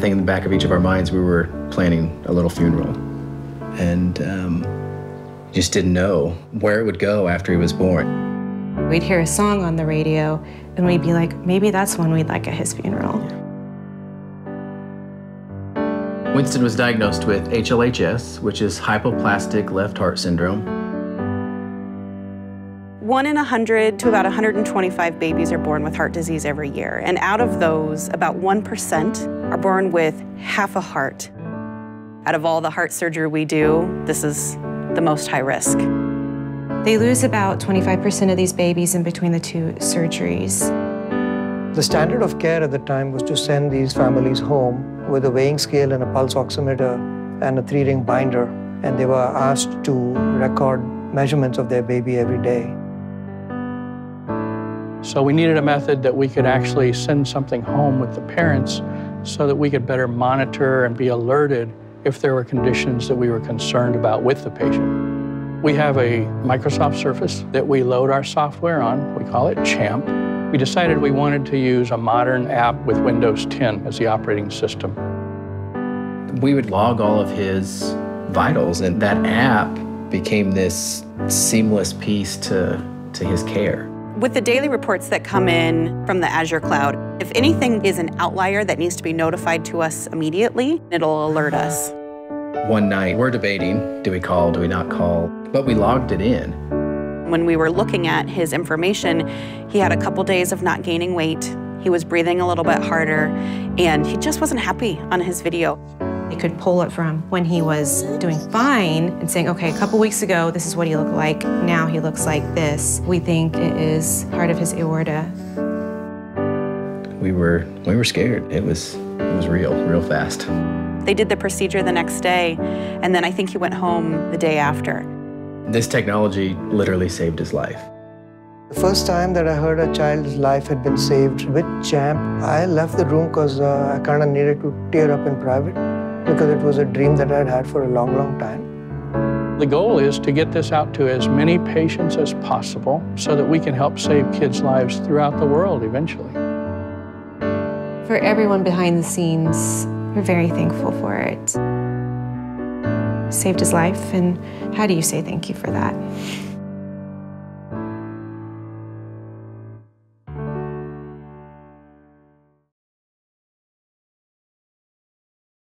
I think in the back of each of our minds, we were planning a little funeral. And um, just didn't know where it would go after he was born. We'd hear a song on the radio, and we'd be like, maybe that's one we'd like at his funeral. Winston was diagnosed with HLHS, which is hypoplastic left heart syndrome. One in 100 to about 125 babies are born with heart disease every year, and out of those, about 1% are born with half a heart. Out of all the heart surgery we do, this is the most high risk. They lose about 25% of these babies in between the two surgeries. The standard of care at the time was to send these families home with a weighing scale and a pulse oximeter and a three-ring binder, and they were asked to record measurements of their baby every day. So we needed a method that we could actually send something home with the parents so that we could better monitor and be alerted if there were conditions that we were concerned about with the patient. We have a Microsoft Surface that we load our software on. We call it CHAMP. We decided we wanted to use a modern app with Windows 10 as the operating system. We would log all of his vitals, and that app became this seamless piece to, to his care. With the daily reports that come in from the Azure cloud, if anything is an outlier that needs to be notified to us immediately, it'll alert us. One night, we're debating, do we call, do we not call? But we logged it in. When we were looking at his information, he had a couple days of not gaining weight. He was breathing a little bit harder, and he just wasn't happy on his video. They could pull it from when he was doing fine and saying, okay, a couple weeks ago, this is what he looked like. Now he looks like this. We think it is part of his aorta. We were we were scared. It was it was real, real fast. They did the procedure the next day, and then I think he went home the day after. This technology literally saved his life. The first time that I heard a child's life had been saved with CHAMP, I left the room because uh, I kind of needed to tear up in private because it was a dream that I'd had for a long, long time. The goal is to get this out to as many patients as possible so that we can help save kids' lives throughout the world eventually. For everyone behind the scenes, we're very thankful for it. Saved his life, and how do you say thank you for that?